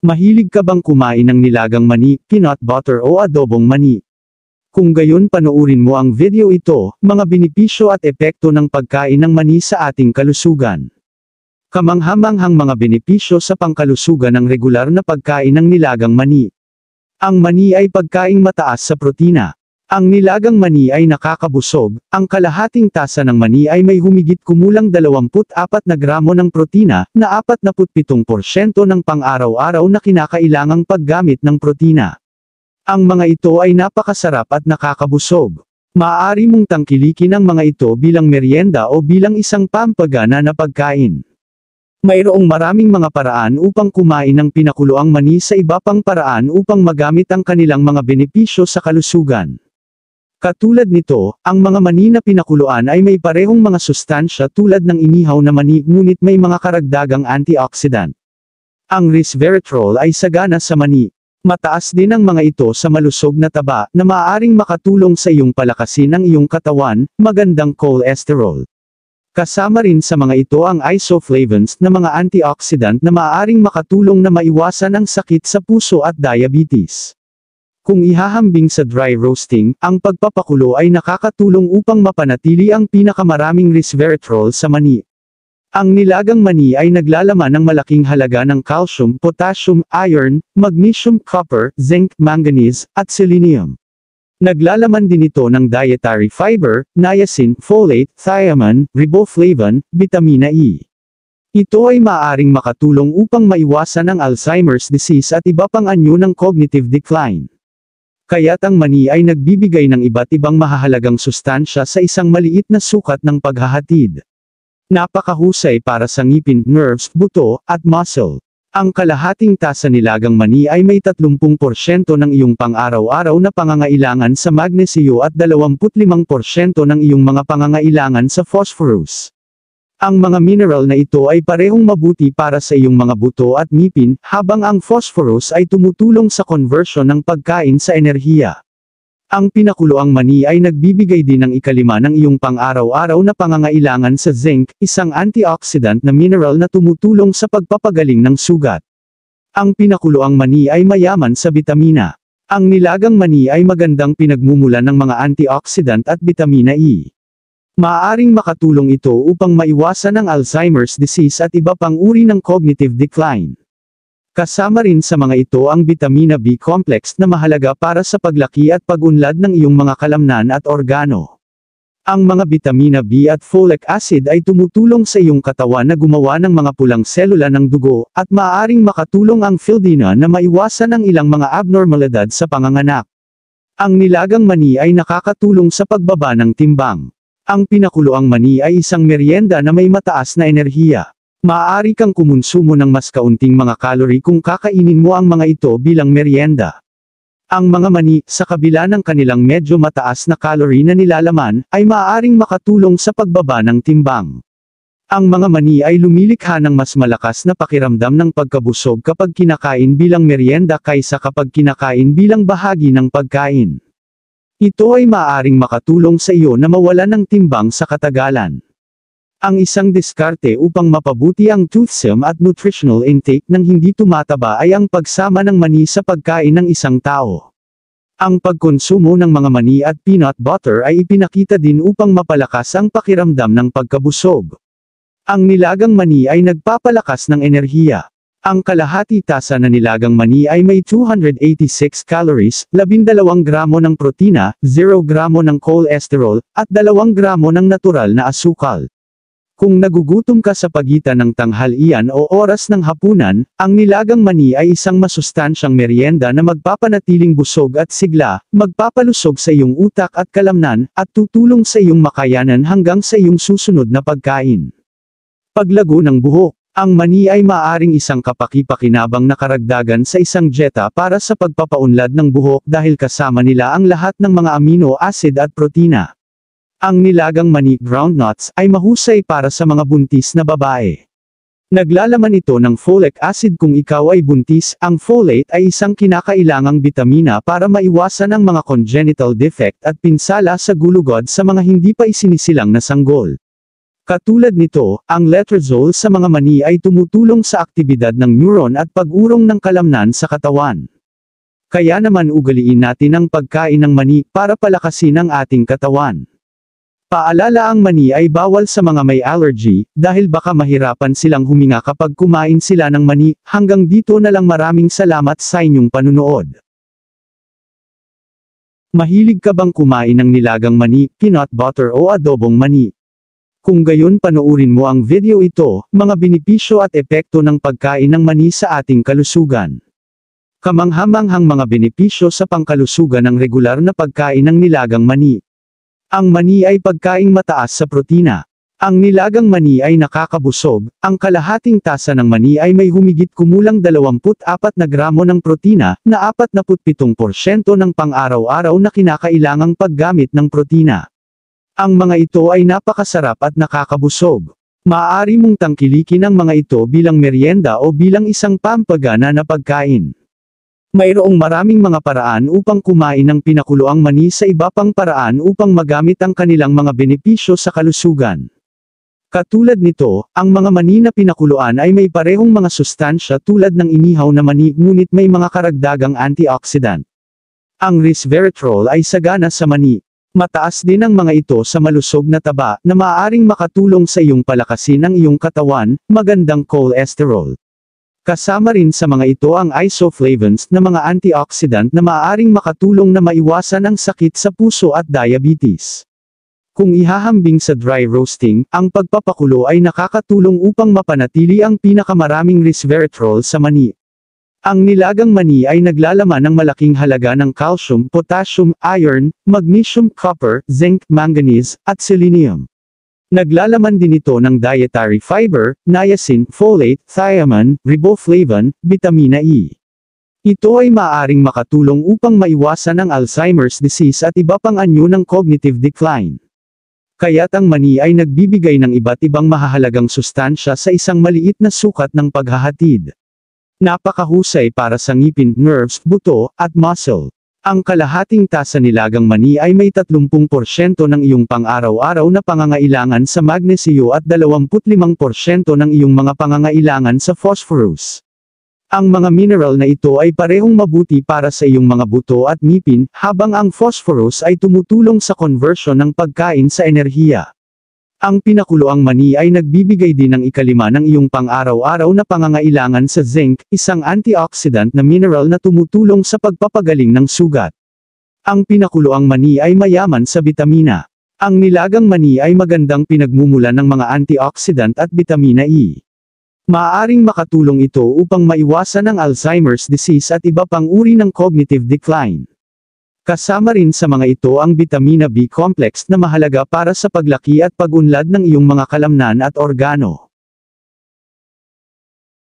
Mahilig ka bang kumain ng nilagang mani, peanut butter o adobong mani? Kung gayon panoorin mo ang video ito, mga benepisyo at epekto ng pagkain ng mani sa ating kalusugan. Kamanghamanghang mga benepisyo sa pangkalusugan ng regular na pagkain ng nilagang mani. Ang mani ay pagkaing mataas sa protina. Ang nilagang mani ay nakakabusog, ang kalahating tasa ng mani ay may humigit kumulang 24 na gramo ng protina, na 47% ng pang-araw-araw na kinakailangang paggamit ng protina. Ang mga ito ay napakasarap at nakakabusog. Maaari mong tangkilikin ang mga ito bilang merienda o bilang isang pampagana na pagkain. Mayroong maraming mga paraan upang kumain ng pinakuloang mani sa iba pang paraan upang magamit ang kanilang mga benepisyo sa kalusugan. Katulad nito, ang mga mani na pinakuluan ay may parehong mga sustansya tulad ng inihaw na mani ngunit may mga karagdagang antioxidant. Ang resveratrol ay sagana sa mani. Mataas din ang mga ito sa malusog na taba na maaaring makatulong sa iyong palakasin ang iyong katawan, magandang cholesterol. Kasama rin sa mga ito ang isoflavones na mga antioxidant na maaaring makatulong na maiwasan ang sakit sa puso at diabetes. Kung ihahambing sa dry roasting, ang pagpapakulo ay nakakatulong upang mapanatili ang pinakamaraming resveratrol sa mani. Ang nilagang mani ay naglalaman ng malaking halaga ng calcium, potassium, iron, magnesium, copper, zinc, manganese, at selenium. Naglalaman din ito ng dietary fiber, niacin, folate, thiamine, riboflavin, vitamina E. Ito ay maaaring makatulong upang maiwasan ang Alzheimer's disease at iba pang anyo ng cognitive decline. Kaya't ang mani ay nagbibigay ng iba't ibang mahahalagang sustansya sa isang maliit na sukat ng paghahatid. Napakahusay para sa ngipin, nerves, buto, at muscle. Ang kalahating tasa nilagang mani ay may 30% ng iyong pang-araw-araw na pangangailangan sa magnesio at 25% ng iyong mga pangangailangan sa phosphorus. Ang mga mineral na ito ay parehong mabuti para sa iyong mga buto at ngipin, habang ang phosphorus ay tumutulong sa conversion ng pagkain sa enerhiya. Ang pinakuloang mani ay nagbibigay din ng ikalima ng iyong pang-araw-araw na pangangailangan sa zinc, isang antioxidant na mineral na tumutulong sa pagpapagaling ng sugat. Ang pinakuloang mani ay mayaman sa bitamina. Ang nilagang mani ay magandang pinagmumulan ng mga antioxidant at bitamina E. Maaaring makatulong ito upang maiwasan ang Alzheimer's disease at iba pang uri ng cognitive decline. Kasama rin sa mga ito ang vitamina B complex na mahalaga para sa paglaki at pagunlad ng iyong mga kalamnan at organo. Ang mga vitamina B at folic acid ay tumutulong sa iyong katawan na gumawa ng mga pulang selula ng dugo, at maaaring makatulong ang phildina na maiwasan ang ilang mga abnormalidad sa panganganak. Ang nilagang mani ay nakakatulong sa pagbaba ng timbang. Ang pinakuloang mani ay isang merienda na may mataas na enerhiya. Maaari kang kumonsumo ng mas kaunting mga kalori kung kakainin mo ang mga ito bilang merienda. Ang mga mani, sa kabila ng kanilang medyo mataas na kalori na nilalaman, ay maaaring makatulong sa pagbaba ng timbang. Ang mga mani ay lumilikha ng mas malakas na pakiramdam ng pagkabusog kapag kinakain bilang merienda kaysa kapag kinakain bilang bahagi ng pagkain. Ito ay maaaring makatulong sa iyo na mawala ng timbang sa katagalan. Ang isang diskarte upang mapabuti ang toothsome at nutritional intake ng hindi tumataba ay ang pagsama ng mani sa pagkain ng isang tao. Ang pagkonsumo ng mga mani at peanut butter ay ipinakita din upang mapalakas ang pakiramdam ng pagkabusog. Ang nilagang mani ay nagpapalakas ng enerhiya. Ang kalahati tasa na nilagang mani ay may 286 calories, 12 gramo ng protina, 0 gramo ng cholesterol, at 2 gramo ng natural na asukal. Kung nagugutom ka sa pagitan ng tanghalian o oras ng hapunan, ang nilagang mani ay isang masustansyang merienda na magpapanatiling busog at sigla, magpapalusog sa iyong utak at kalamnan, at tutulong sa iyong makayanan hanggang sa iyong susunod na pagkain. Paglago ng buhok ang mani ay maaring isang kapaki-pakinabang na karagdagan sa isang dieta para sa pagpapaunlad ng buhok dahil kasama nila ang lahat ng mga amino acid at protina. Ang nilagang mani groundnuts ay mahusay para sa mga buntis na babae. Naglalaman ito ng folic acid kung ikaw ay buntis, ang folate ay isang kinakailangang bitamina para maiwasan ang mga congenital defect at pinsala sa gulugod sa mga hindi pa isinisilang na sanggol. Katulad nito, ang letrozole sa mga mani ay tumutulong sa aktibidad ng neuron at pag-urong ng kalamnan sa katawan. Kaya naman ugaliin natin ang pagkain ng mani para palakasin ang ating katawan. Paalala ang mani ay bawal sa mga may allergy, dahil baka mahirapan silang huminga kapag kumain sila ng mani, hanggang dito na lang maraming salamat sa inyong panunood. Mahilig ka bang kumain ng nilagang mani, peanut butter o adobong mani? Kung gayon panoorin mo ang video ito, mga benepisyo at epekto ng pagkain ng mani sa ating kalusugan. Kamanghamanghang mga benepisyo sa pangkalusugan ng regular na pagkain ng nilagang mani. Ang mani ay pagkaing mataas sa protina. Ang nilagang mani ay nakakabusog, ang kalahating tasa ng mani ay may humigit kumulang 24 na gramo ng protina, na 47% ng pang-araw-araw na kinakailangang paggamit ng protina. Ang mga ito ay napakasarap at nakakabusog. Maaari mong tangkilikin ang mga ito bilang merienda o bilang isang pampagana na pagkain. Mayroong maraming mga paraan upang kumain ng pinakuloang mani sa iba pang paraan upang magamit ang kanilang mga benepisyo sa kalusugan. Katulad nito, ang mga mani na pinakuluan ay may parehong mga sustansya tulad ng inihaw na mani ngunit may mga karagdagang antioxidant. Ang resveratrol ay sagana sa mani. Mataas din ang mga ito sa malusog na taba na maaaring makatulong sa iyong palakasin ang iyong katawan, magandang cholesterol. Kasama rin sa mga ito ang isoflavones na mga antioxidant na maaaring makatulong na maiwasan ang sakit sa puso at diabetes. Kung ihahambing sa dry roasting, ang pagpapakulo ay nakakatulong upang mapanatili ang pinakamaraming resveratrol sa mani. Ang nilagang mani ay naglalaman ng malaking halaga ng calcium, potassium, iron, magnesium, copper, zinc, manganese, at selenium. Naglalaman din ito ng dietary fiber, niacin, folate, thiamine, riboflavin, vitamina E. Ito ay maaaring makatulong upang maiwasan ang Alzheimer's disease at iba pang anyo ng cognitive decline. Kaya't ang mani ay nagbibigay ng iba't ibang mahahalagang sustansya sa isang maliit na sukat ng paghahatid. Napakahusay para sa ngipin, nerves, buto, at muscle. Ang kalahating tasa nilagang mani ay may 30% ng iyong pang-araw-araw na pangangailangan sa magnesyo at 25% ng iyong mga pangangailangan sa phosphorus. Ang mga mineral na ito ay parehong mabuti para sa iyong mga buto at ngipin, habang ang phosphorus ay tumutulong sa conversion ng pagkain sa enerhiya. Ang pinakuloang mani ay nagbibigay din ng ikalima ng iyong pang-araw-araw na pangangailangan sa zinc, isang antioxidant na mineral na tumutulong sa pagpapagaling ng sugat. Ang pinakuloang mani ay mayaman sa bitamina. Ang nilagang mani ay magandang pinagmumulan ng mga antioxidant at bitamina E. Maaaring makatulong ito upang maiwasan ang Alzheimer's disease at iba pang uri ng cognitive decline. Kasama rin sa mga ito ang vitamina B complex na mahalaga para sa paglaki at pag-unlad ng iyong mga kalamnan at organo.